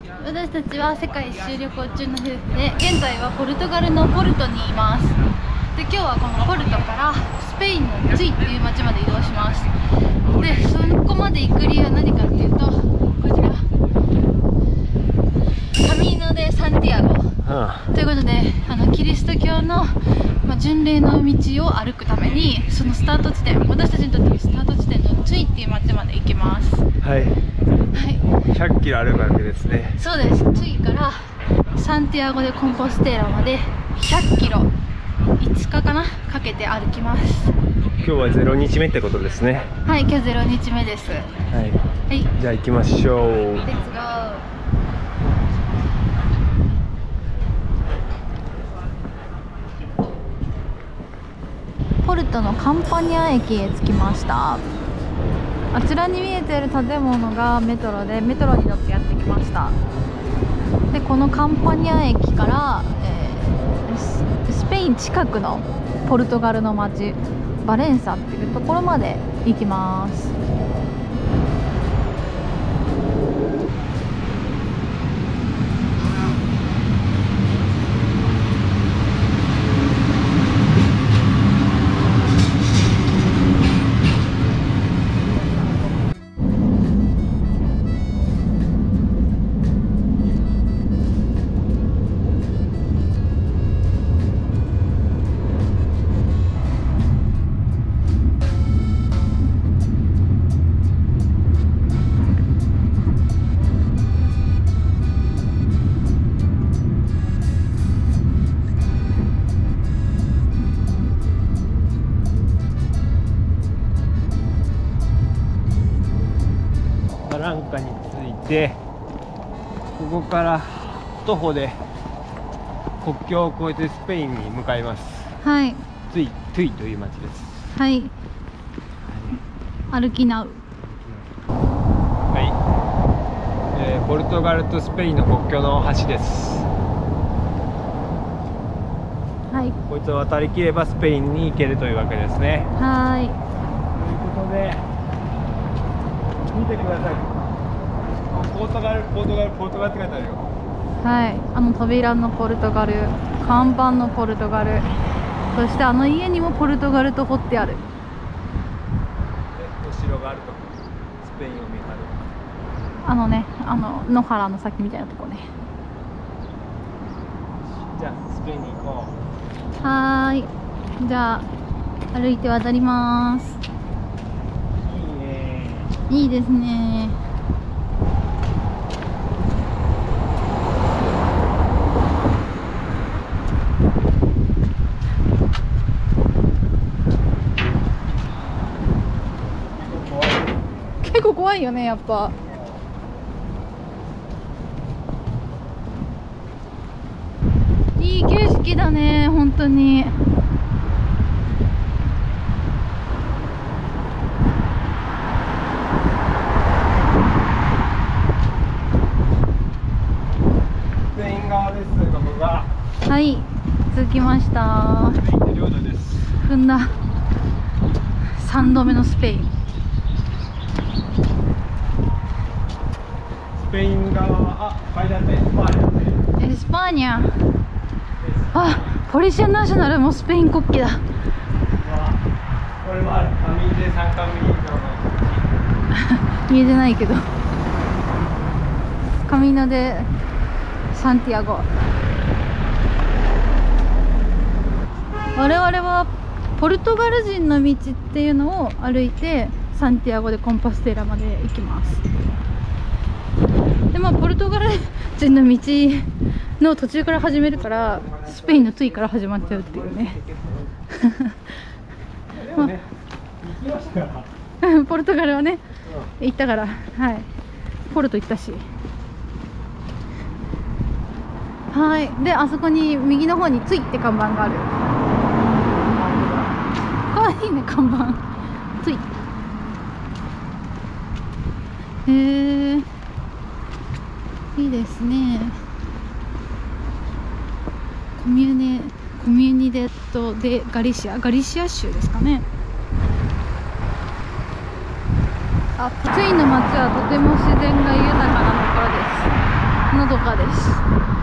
私たちは世界一周旅行中の夫婦で現在はポルトガルのポルトにいます。で今日はこのポルトからスペインのツイっていう町まで移動します。でそこまで行く理由は何かっていうとこちらカミーノ・デ・サンティうということであのキリスト教の、まあ、巡礼の道を歩くためにそのスタート地点私たちにとってのスタート地点のツイっていう町まで行きます。んはい。はい。100キロ歩くわけですね。そうです。ツイからサンティアゴ・でコンポステーラまで100キロ5日かなかけて歩きます。今日は0日目ってことですね。はい今日0日目です。ははい。いじゃあ行きましょうレッツゴーポルトのカンパニア駅へ着きました。あちらに見えている建物がメトロでメトロに乗ってやってきました。でこのカンパニア駅から、えースペイン近くのポルトガルの町バレンサっていうところまで行きます。バランカに着いてここから徒歩で国境を越えてスペインに向かいます。はい。ツイトゥイという町です。はい。歩きなう。はい、えーポルトガルとスペインの国境の橋です。はい。こいつを渡りきればスペインに行けるというわけですね。はということで見てください。ポートガルポートガルポートガルって書いてあるよ。いはい。あの扉のポルトガル。看板のポルトガル。そしてあの家にもポルトガルと彫ってある。でお城があるとスペインを見張る。あのねあの野原の先みたいなとこね。じゃあスペインに行こはーい。じゃあ歩いて渡りますいいですね。結構怖いよねやっぱ。いい景色だね本当にスペイン側ですここがはい着きました。スペインの領土です踏んだ。3度目のスペイン。スペイン側。はあ書いてあった España ね España。あ Policía Nacional もスペイン国旗だ。これはカミカミ見えてないけど。カミーノ・デ・サンティアゴ我々はポルトガル人の道っていうのを歩いてサンティアゴでコンパステラまで行きます。でまあポルトガル人の道の途中から始めるからスペインのトゥイから始まっちゃうっていうね。ポルトガルはね行ったからはい。ポルト行ったし。はい。であそこに右の方に「つい」って看板があるかわいいね看板。つい。へえいいですね。コミュネコミュニデット・でガリシアガリシア州ですかね。あツイの町はとても自然が豊かなところです。のどかです。